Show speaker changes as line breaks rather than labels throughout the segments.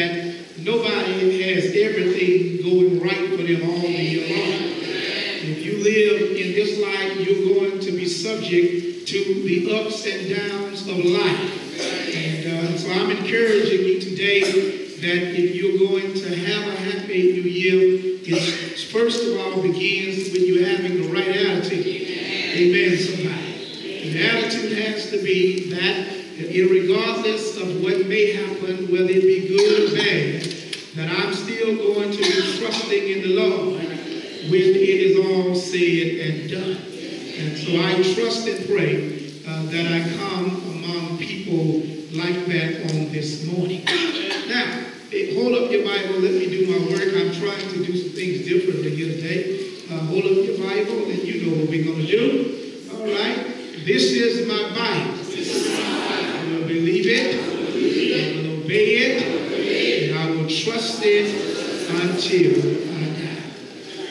that nobody has everything going right for them all the year long. If you live in this life, you're going to be subject to the ups and downs of life. And uh, so I'm encouraging you today that if you're going to have a happy new year, it first of all begins with you having the right attitude. Amen, somebody. The attitude has to be that, regardless of what may happen, whether it be good or bad, that I'm still going to be trusting in the Lord when it is all said and done. And so I trust and pray uh, that I come among people like that on this morning. Now, eh, hold up your Bible. Let me do my work. I'm trying to do some things differently here today. Uh, hold up your Bible, and you know what we're going to do. All right. This is my Bible. I will believe it. I will obey it. And I will trust it until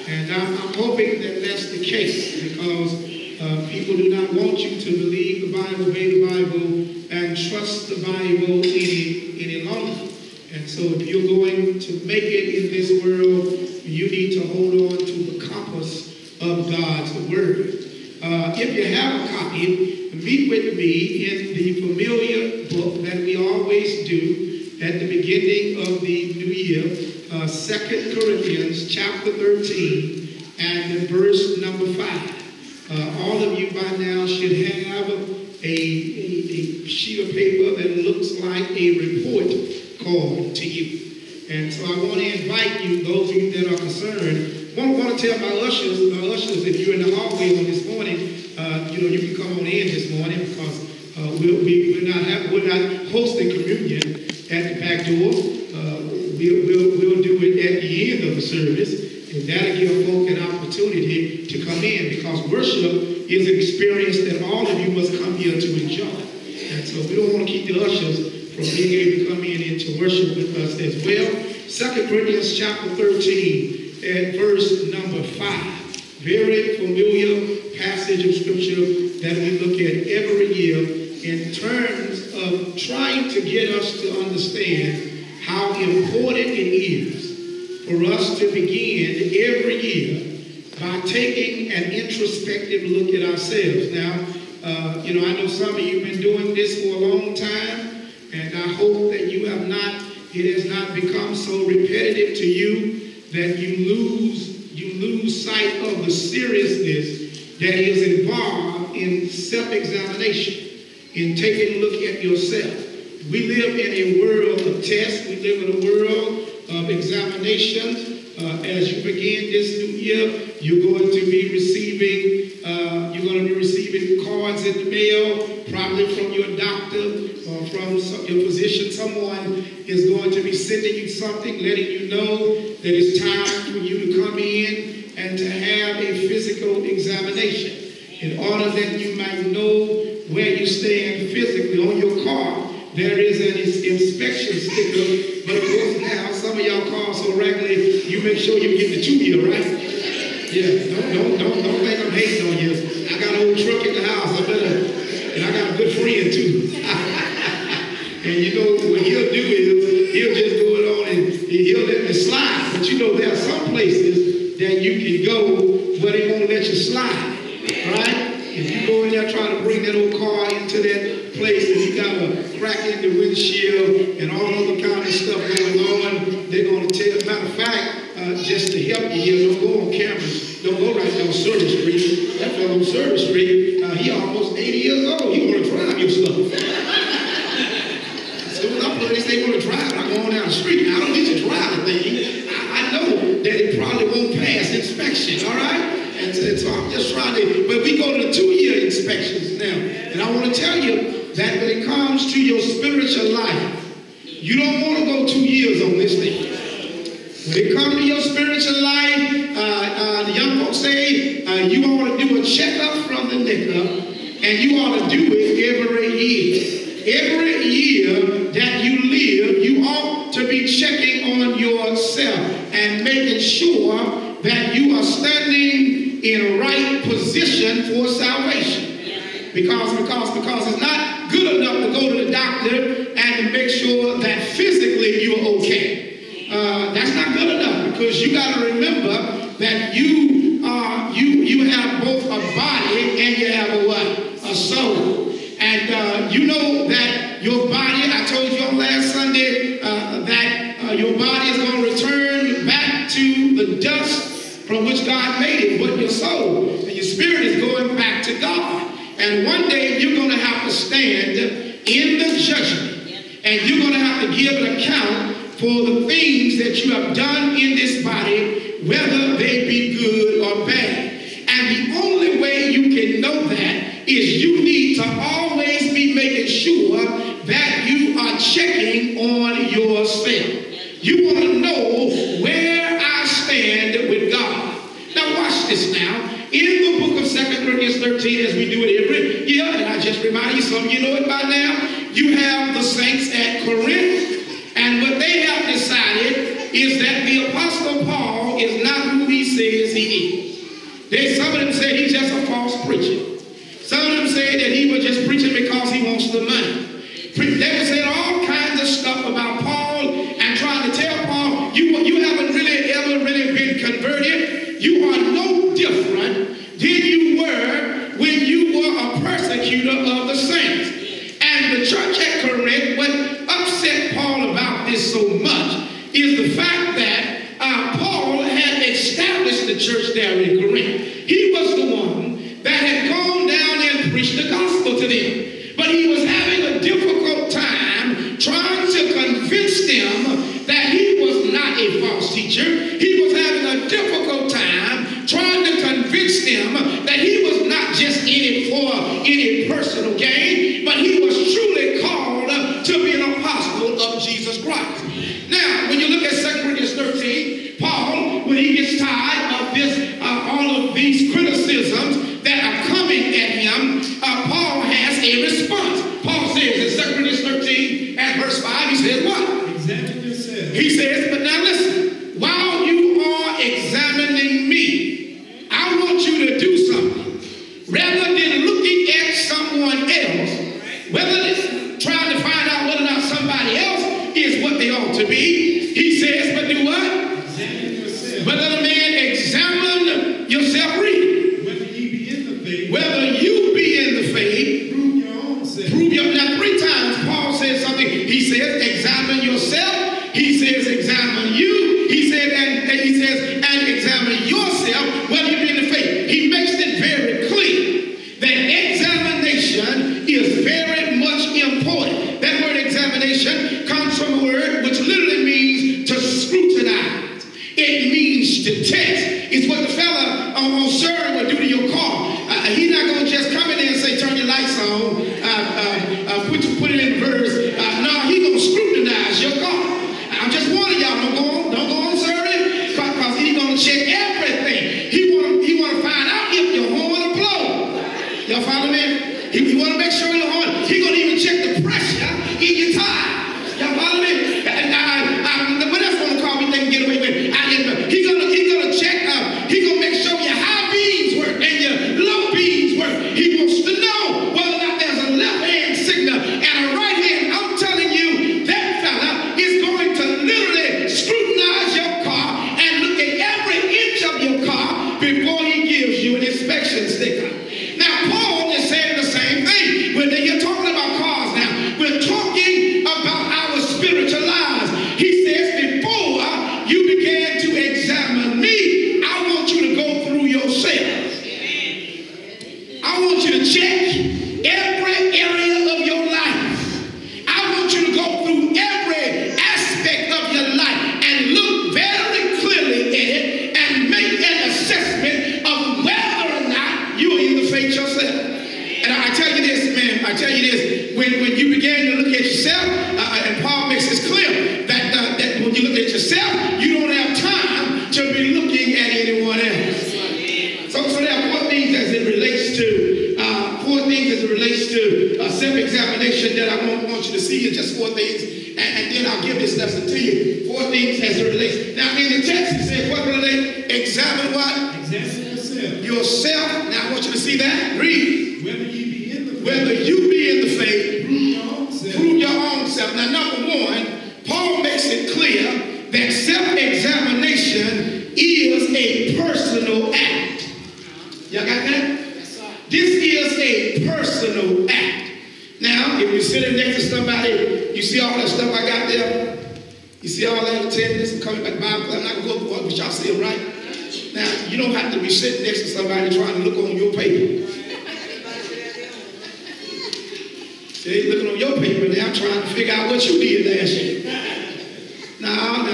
and I'm, I'm, hoping that that's the case because uh, people do not want you to believe the Bible, obey the Bible, and trust the Bible any, any longer. And so if you're going to make it in this world, you need to hold on to the compass of God's Word. Uh, if you have a copy, meet with me in the familiar book that we always do at the beginning of the new year uh, 2 Corinthians chapter 13 and verse number 5. Uh, all of you by now should have a, a, a, sheet of paper that looks like a report And so I want to invite you, those of you that are concerned, I want, to tell my ushers, my ushers, if you're in the hallway on this morning, uh, you know, you can come on in this morning because uh, we'll, we, we're, not have, we're not hosting communion at the back door. Uh, we'll, we'll, we'll do it at the end of the service, and that'll give folk an opportunity to come in because worship is an experience that all of you must come here to enjoy. And so we don't want to keep the ushers from being able to come in and to worship with us as well. Second Corinthians chapter 13 and verse number 5. Very familiar passage of scripture that we look at every year in terms of trying to get us to understand how important it is for us to begin every year by taking an introspective look at ourselves. Now, uh, you know, I know some of you have been doing this for a long time, and I hope that you have not, it has not become so repetitive to you that you lose, you lose sight of the seriousness that is involved in self-examination, in taking a look at yourself. We live in a world of tests. We live in a world of examinations. Uh, as you begin this new year, you're going to be receiving, uh, you're going to be receiving cards in the mail, probably from your doctor or from some, your physician. Someone is going to be sending you something, letting you know that it's time for you to come in and to have a physical examination in order that you might know where you stand physically on your car there is an inspection sticker, but of y'all call so regularly, you make sure you get the two-year, right? Yeah, don't, don't, don't, don't think I'm hating on you. I got an old truck in the house, I better, and I got a good friend too. and you know, what he'll do is, he'll just go it on and, he'll let me slide. But you know, there are some places that you can go, but it won't let you slide, right? If you go in there trying to bring that old car into that place and you got a crack in the windshield and all other kind of stuff going on, they're going to tell, matter of fact, uh, just to help you here, don't go on campus. don't go right down Service Street. That fellow on Service Street, uh, he almost 80 years old, he want to drive your stuff. so when I play this, they want to drive, I go on down the street, now I don't need to drive a thing. I, I know that it probably won't pass inspection, all right? And, and so I'm just trying to, but we go to two-year inspections now. And I want to tell you that when it comes to your spiritual life, Uh, your body is going to return back to the dust from which God made it, but your soul and your spirit is going back to God. And one day you're going to have to stand in the judgment. And you're going to have to give an account for the things that you have done in this body, whether they be good or bad. And the only way you can know that is you need to always be making sure that you are checking on yourself. You want to know where I stand with God. Now watch this now. In the book of 2 Corinthians 13, as we do it every year, and I just remind you, some of you know it by now, you have the saints at Corinth, and what they have decided is that the Apostle Paul is not who he says he is. They, some of them say he's just a false preacher. Some of them say that he was just preaching because he wants the money. They were all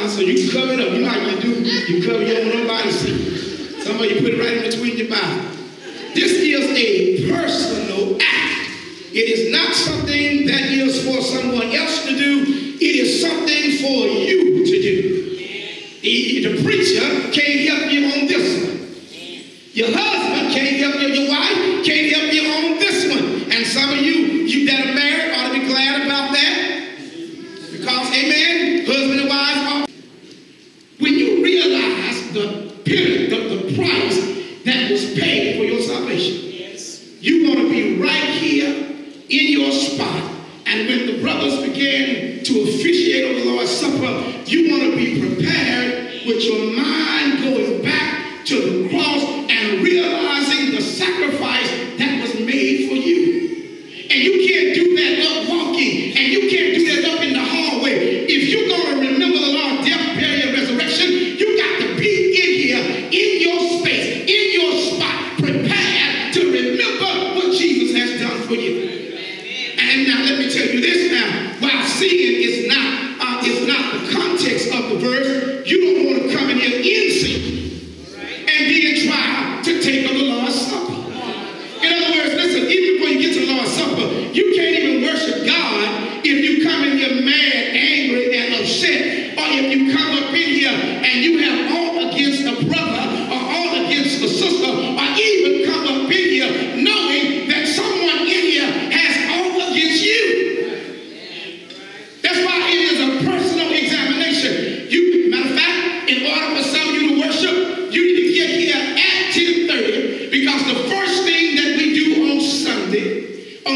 so you can cover it up. You know how you do? You cover your with nobody see. Somebody put it right in between your Bible. This is a personal act. It is not something that is for someone else to do. It is something for you to do. The, the preacher can't help you on this one. Your husband can't help you. Your wife can't help you on this one. And some of you, you that are married ought to be glad about that.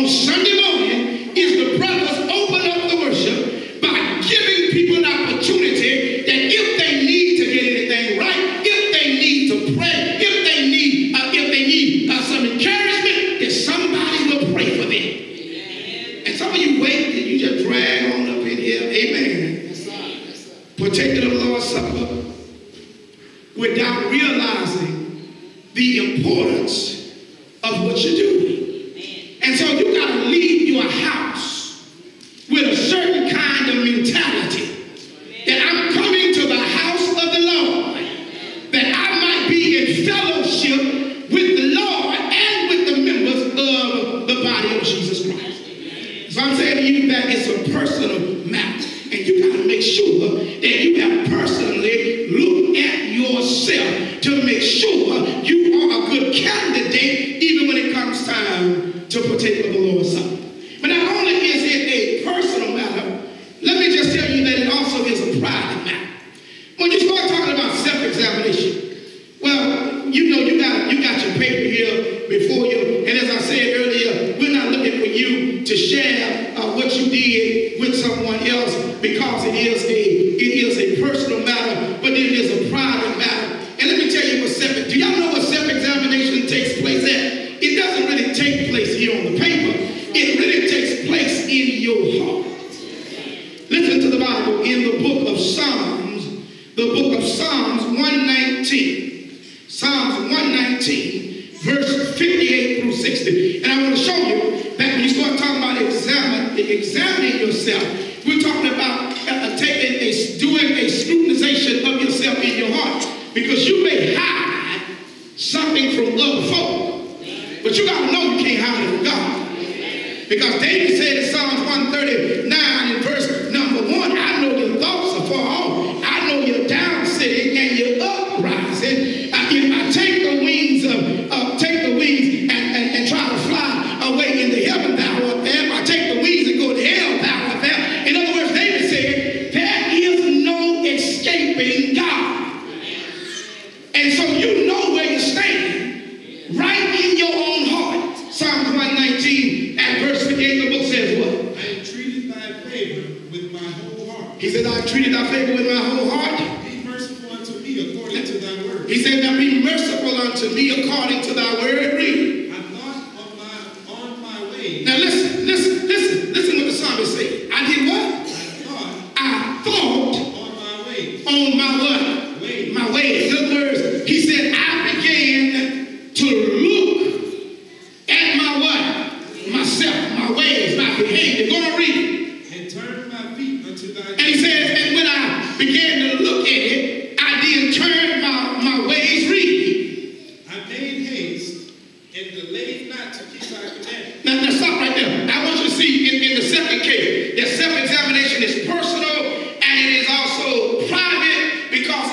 Sunday morning. the book of Psalms 119. Psalms 119, verse 58 through 60. And I want to show you that when you start talking about examine, examining yourself, we're talking about uh, uh, taking a, doing a scrutinization of yourself in your heart. Because you may hide something from other folk, but you got to know you can't hide it from God. Because David said in Psalms 139,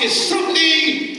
is something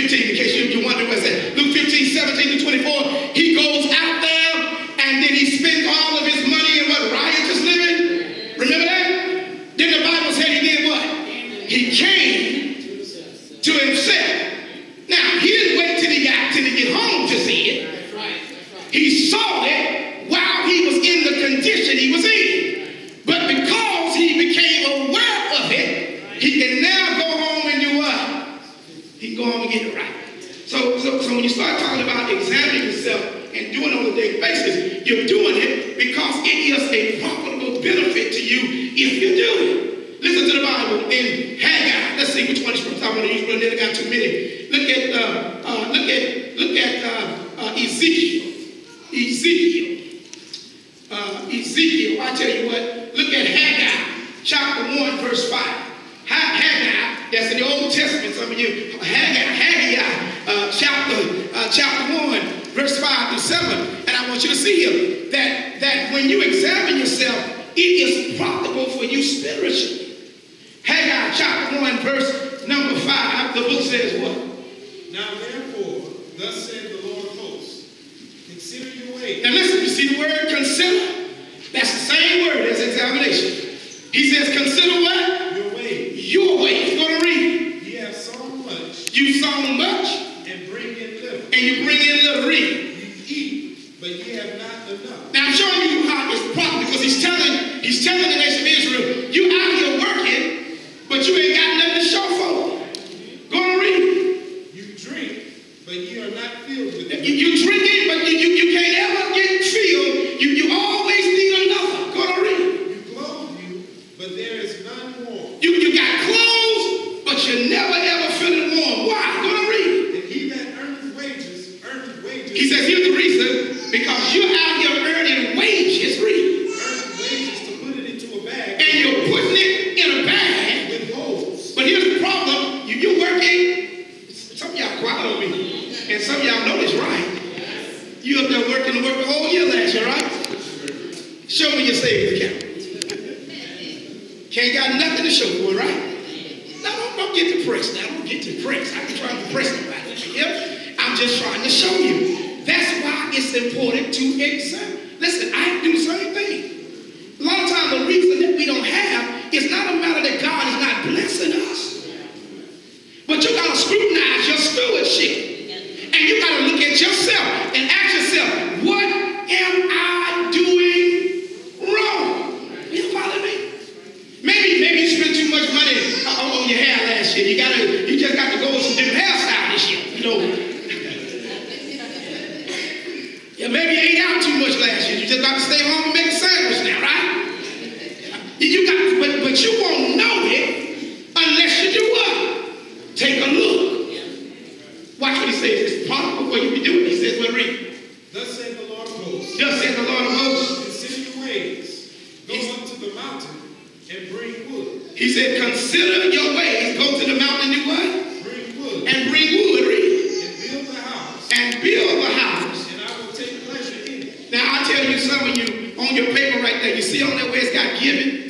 15, in case you, you wonder what I said. Luke 15, 17 to 24, he You see the
only way
it's got
given.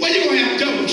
Well, you're going to have double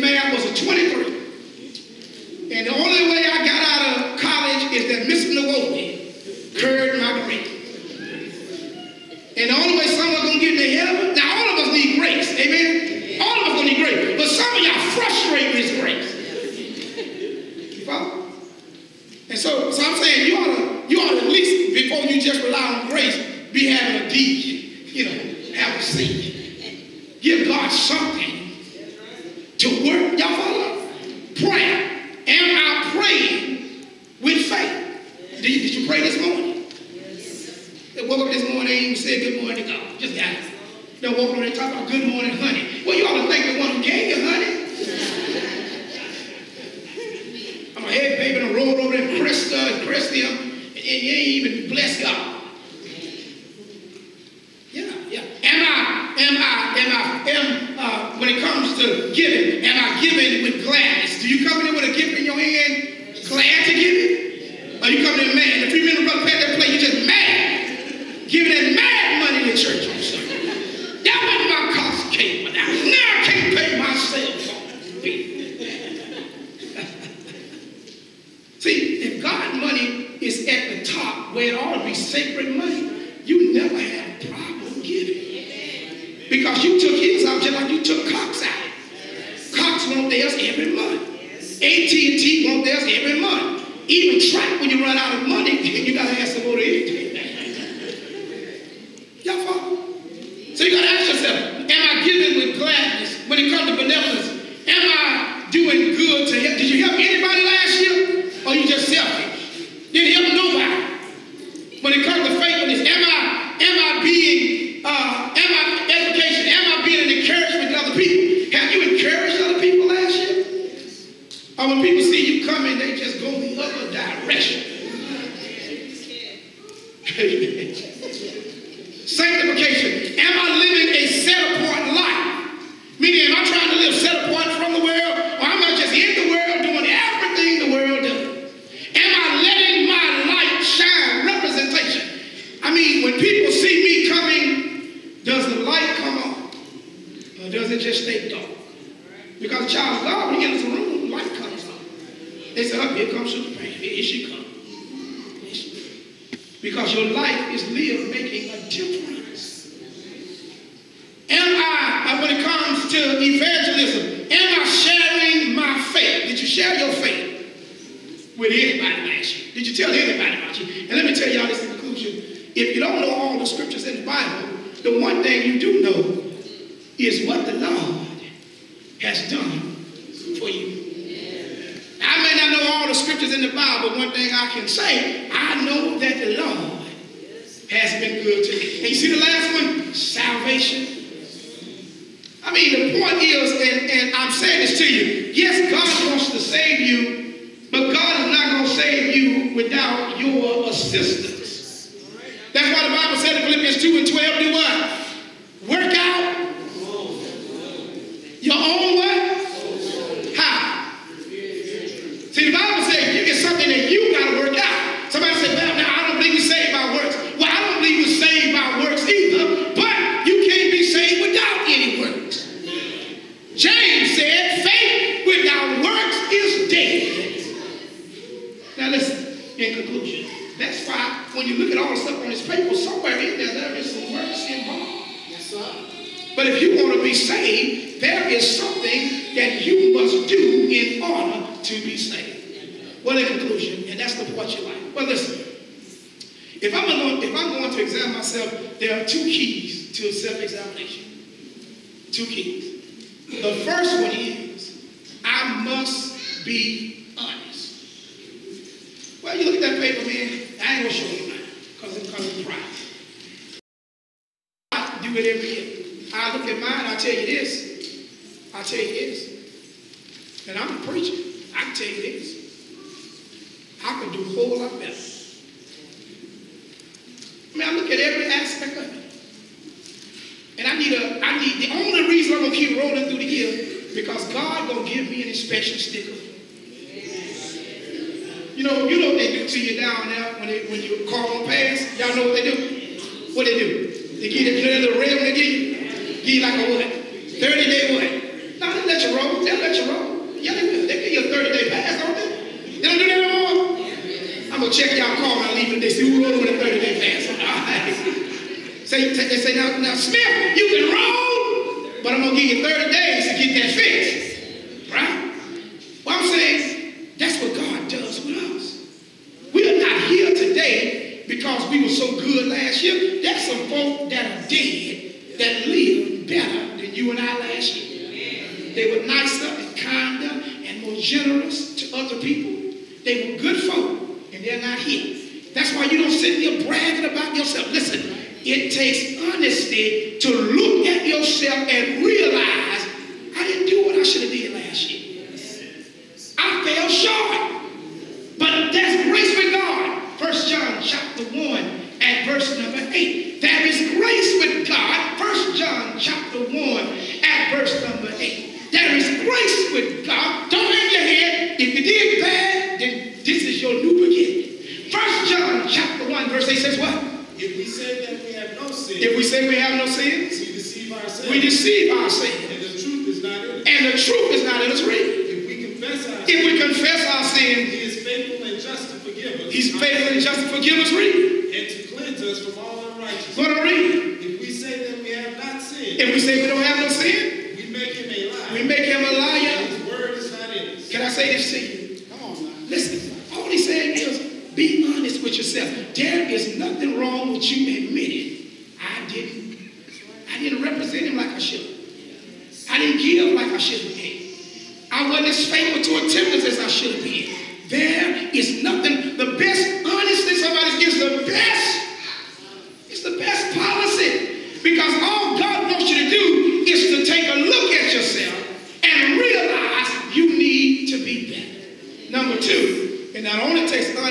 math was a 23. you and I last year. They were nicer and kinder and more generous to other people. They were good folk, and they're not here. That's why you don't sit there bragging about yourself. Listen, it takes honesty to look at yourself and realize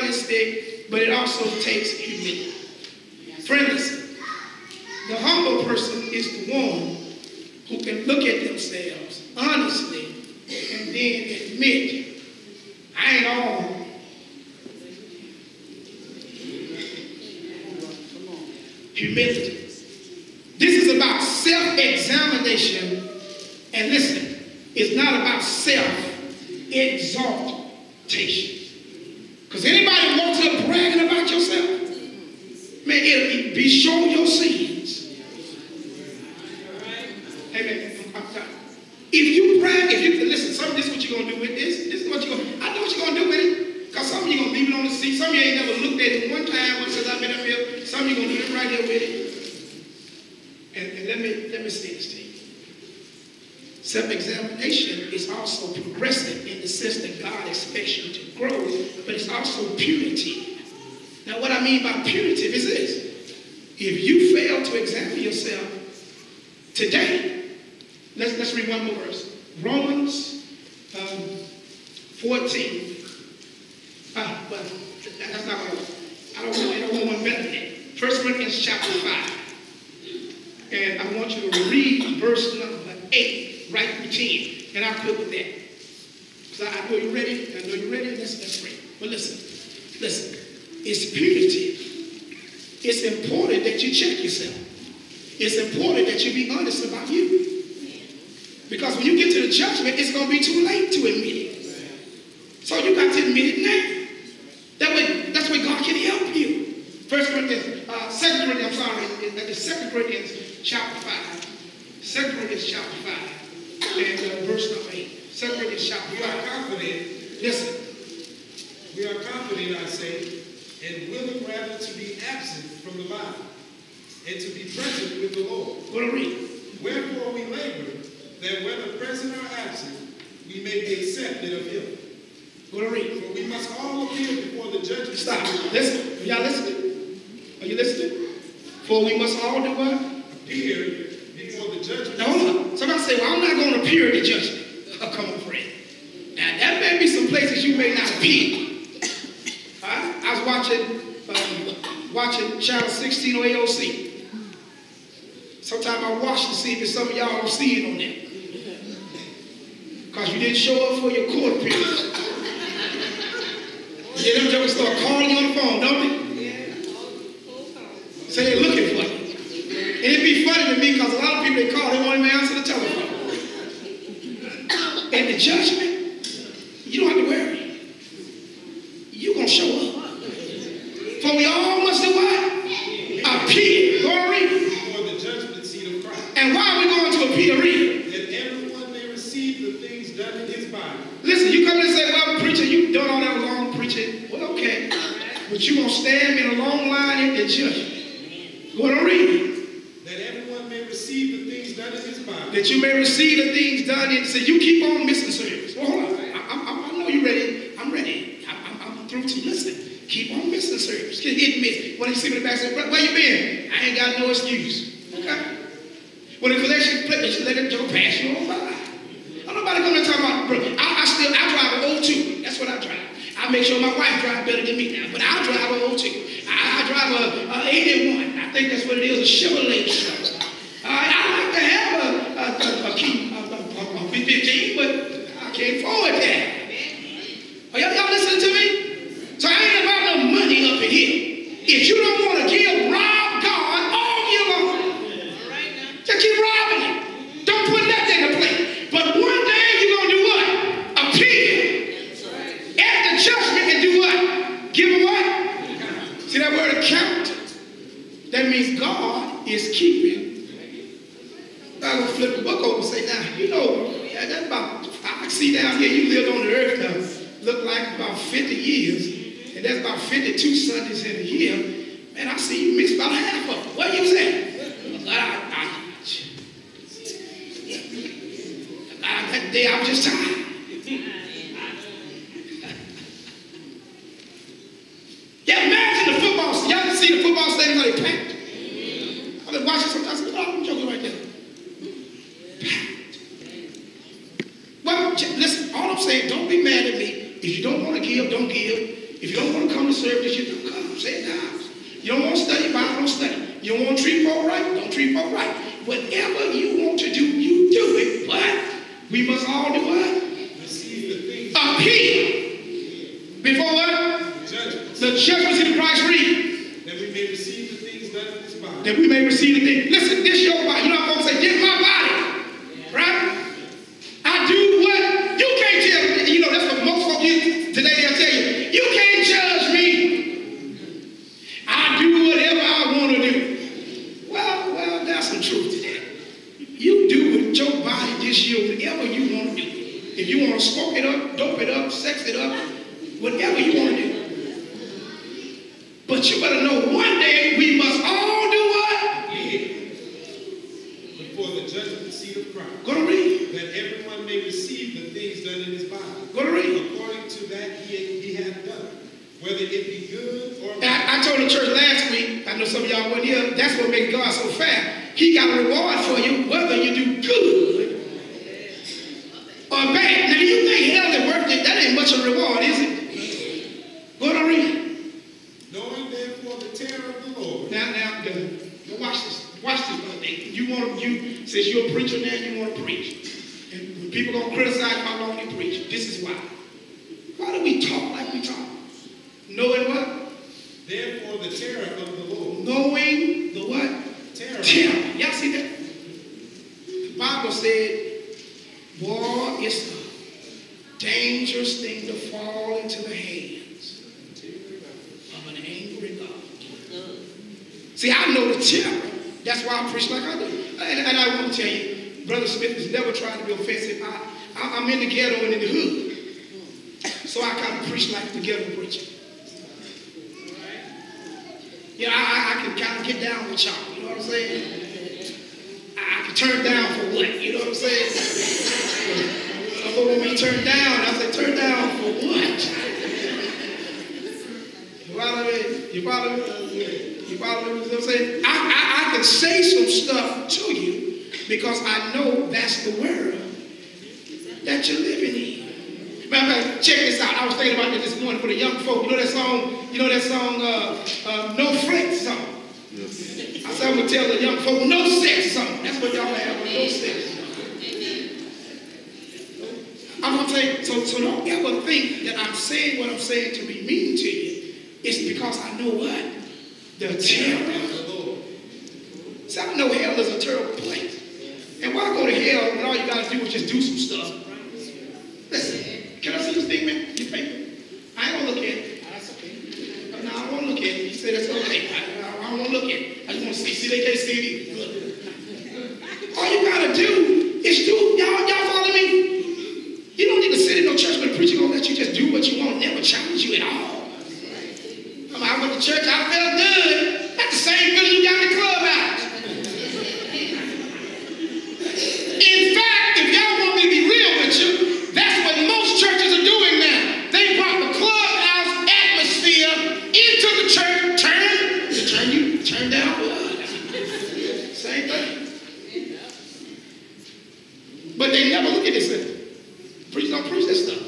stick, but it also takes humility. Friend, the humble person is the one who can look at themselves honestly and then admit, I ain't all humility. to admit it. So you got to admit it now. That way, that's where God can help you. First Corinthians, uh, Second Corinthians, I'm sorry, that is Second Corinthians chapter five. Second Corinthians chapter five and uh, verse number eight. Second Corinthians chapter
we
five.
We are confident.
Listen.
We are confident, I say, and willing rather to be absent from the body, and to be present with the Lord.
What read?
Wherefore we labor, that whether present or absent, we may be accepted of him.
Go to read.
For we must all appear before the judgment.
Stop. Listen. Y'all listening? Are you listening? For we must all do what?
Appear before the judgment.
Now hold on. Somebody say, well, I'm not going to appear at the judgment. Oh, come on, friend. Now, that may be some places you may not appear. huh? I was watching, um, watching Channel 16 on AOC. Sometimes I watch to see if some of y'all are seeing on that because you didn't show up for your court appearance. yeah, them jokers start calling you on the phone, don't they? Yeah, Say they're looking for you. And it'd be funny to me because a lot of people they call, they won't even answer the telephone. And
the judgment,
But you're going to stand in a long line at the judgment. Go and read.
that everyone may receive the things done in his body,
that you may receive the things done in. So you keep on missing service. Well, hold on. I, I, I know you're ready. I'm ready. I, I'm, I'm through to listen. Keep on missing service. Get hit and miss. When you see me in the back, say, where, you been? I ain't got no excuse. Okay? When the collection plate, you let it go pass you on by. Don't nobody come and talk about, bro. I, I still, I drive an 02. That's what I I make sure my wife drive better than me now, but I'll drive an 02. I, I drive a, a 81. I think that's what it is, a Chevrolet truck. Uh, I like to have a, a, a, a key, a, a, a, a 15, but I can't afford that. Are y'all, y'all listening to me? So I ain't about no money up in here. If you don't want to give, rob God all year long. Just keep robbing him. Don't put nothing in the plate. But one day you're going to do what? Appeal. At the judgment and do what? Give him what? See that word account? That means God is keeping. I'm going to flip the book over and say, now, you know, yeah, that's about, I see down here, you lived on the earth now, look like about 50 years, and that's about 52 Sundays in a year. Man, I see you missed about half of them. What you say? I, I, I, that day I was just tired. Yeah, imagine the football. Y'all can see the football stadium how they packed. I've been watching sometimes. Oh, I'm joking right there. Packed. Well, j- listen. All I'm saying, don't be mad at me. If you don't want to give, don't give. If you don't want to come to service, you don't come. Say it now. You don't want to study Bible, don't study. You don't want to treat folk right, don't treat folk right. Whatever you want to do, you do it. But we must all do what?
receive the
Before what?
judgment,
The judgment seat of Christ read.
that we may receive the things done in his body,
that we may receive the things. Listen, this your body. You know how folks say, "Get my body," right? I do what you can't tell. You know that's what most folks use today. They'll tell you, "You can't judge me. I do whatever I want to do." Well, well, there's some truth to that. You do with your body this year whatever you want to do. If you want to smoke it up, dope it up, sex it up, whatever you want to do. But you better know one day we must all do what?
before the judgment seat of Christ,
Go to read.
that everyone may receive the things done in his body,
Go to read.
according to that he, he hath done, whether it be good or
And
bad.
I, I told the church last week, I know some of y'all weren't here, that's what makes God so fair. He got a reward for you whether you do good or bad. Now you think hell is worth it, that ain't much of a reward, is it? Go to read.
Knowing therefore the terror of the Lord,
Now, now, now watch this. Watch this, brother. You want to, you, since you're a preacher now, you want to preach. And when people going to criticize how long you preach, this is why. Why do we talk like we talk? Knowing what?
therefore the terror of the Lord,
Knowing the what?
terror,
Terror. Y'all see that? The Bible said, boy, it's a dangerous thing to fall into the hands of an angry God. See, I know the terror. That's why I preach like I do. And, and I want to tell you, Brother Smith is never trying to be offensive. I, I, I'm in the ghetto and in the hood. So I kind of preach like the ghetto preacher. You know, I, I, I can kind of get down with y'all. You know what I'm saying? I, I can turn down for what? You know what I'm saying? Some people want me turned down. I say, turn down for what? You follow me? You follow me? You follow me? You know what I'm saying? I, I, I can say some stuff to you because I know that's the world that you're living in. Matter of fact, check this out. I was thinking about this this morning for the young folk. You know that song? You know that song, uh, uh, No Flex Zone? Yes. I said I'm gonna tell the young folk, no sex song. That's what y'all have, no sex. I'm gonna say, so, so don't ever think that I'm saying what I'm saying to be mean to you. It's because I know what? The terror.
of the Lord.
See, I know hell is a terrible place. And why go to hell when all you gotta do is just do some stuff? Can I see your statement? Your paper. I don't look at ah, it. That's okay. No, I don't look at it. You say that's okay. I, I, I don't want to look at it. I just want to see. See, they can't see. All you gotta do is do. Y'all, y'all follow me? You don't need to sit in no church when preaching preacher gonna let you just do what you want. Never challenge you at all. I went to church. I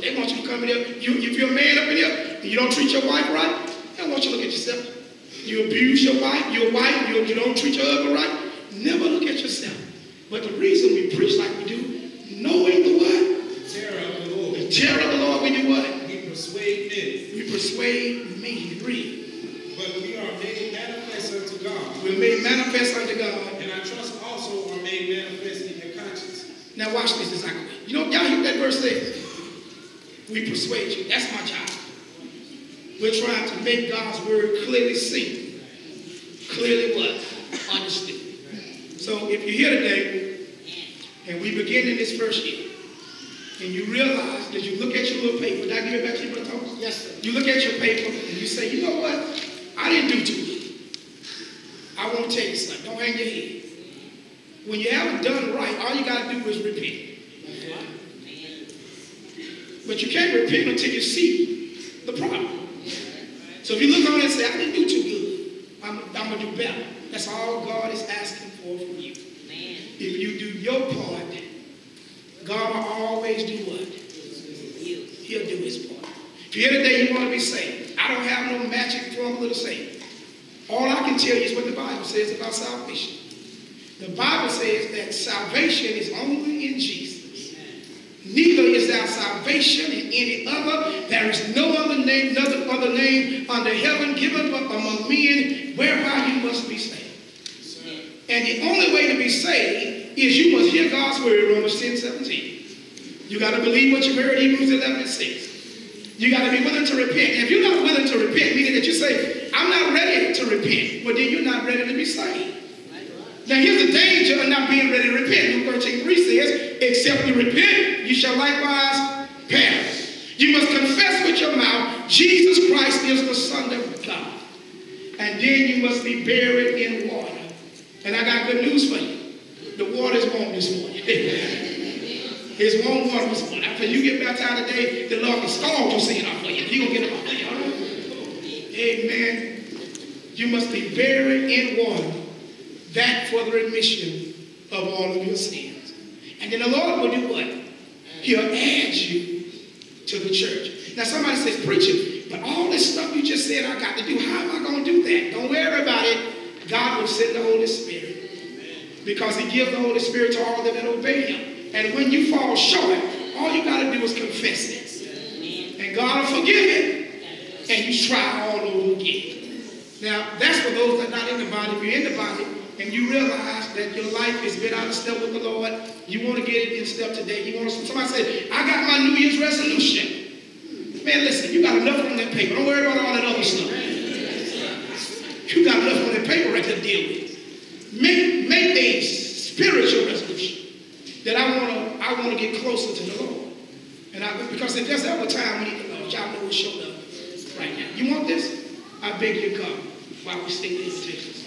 They want you to come in here. You, if you're a man up in here and you don't treat your wife right, they don't want you to look at yourself. You abuse your wife, your wife, you, you don't treat your husband right. Never look at yourself. But the reason we preach like we do, knowing the what?
The terror of the Lord.
The terror of the Lord, we do what?
We persuade men.
We persuade men. Read.
But we are made manifest unto God.
We're made manifest unto God.
And I trust also are made manifest in your conscience.
Now watch this exactly. You know, y'all hear that verse there? We persuade you. That's my job. We're trying to make God's word clearly seen. Clearly what? Understood. So if you're here today, and we begin in this first year, and you realize that you look at your little paper, did I give it back to you, Brother Thomas?
Yes, sir.
You look at your paper and you say, you know what? I didn't do too good. I want to tell you something. Don't hang your head. When you haven't done right, all you got to do is repent. But you can't repent until you see the problem. So if you look on it and say, I didn't do too good, I'm, I'm going to do better. That's all God is asking for from you. If you do your part, God will always do what? He'll do his part. If you're here today, you want to be saved. I don't have no magic formula to save. All I can tell you is what the Bible says about salvation. The Bible says that salvation is only in Jesus. Neither is there salvation in any other. There is no other name, no other name under heaven given but among men whereby you must be saved. And the only way to be saved is you must hear God's word, Romans 10, 17. You got to believe what you heard, Hebrews 11 and 6. You got to be willing to repent. If you're not willing to repent, meaning that you say, I'm not ready to repent, well, then you're not ready to be saved. Now, here's the danger of not being ready to repent. Luke 13, 3 says, Except you repent, you shall likewise perish. You must confess with your mouth, Jesus Christ is the Son of God. And then you must be buried in water. And I got good news for you. The water is warm this morning. it's warm water this morning. After you get baptized today, the Lord can scald your sin off for you. He gonna get it off for you. Amen. You must be buried in water. That for the remission of all of your sins. And then the Lord will do what? He'll add you to the church. Now somebody says, preacher, but all this stuff you just said I got to do, how am I going to do that? Don't worry about it. God will send the Holy Spirit. Because he gives the Holy Spirit to all that obey him. And when you fall short, all you got to do is confess it. And God will forgive it. And you try all over again. Now, that's for those that are not in the body. If you're in the body and you realize that your life has been out of step with the Lord, you want to get it in step today. You want to, somebody say, I got my New Year's resolution. Man, listen, you got enough on that paper. Don't worry about all that other stuff. You got enough on that paper right to deal with. Make, make a spiritual resolution that I want to I want to get closer to the Lord. And I, because if there's ever time we need the Lord, y'all know it showed up right now. You want this? I beg you to come while we sing the invitation.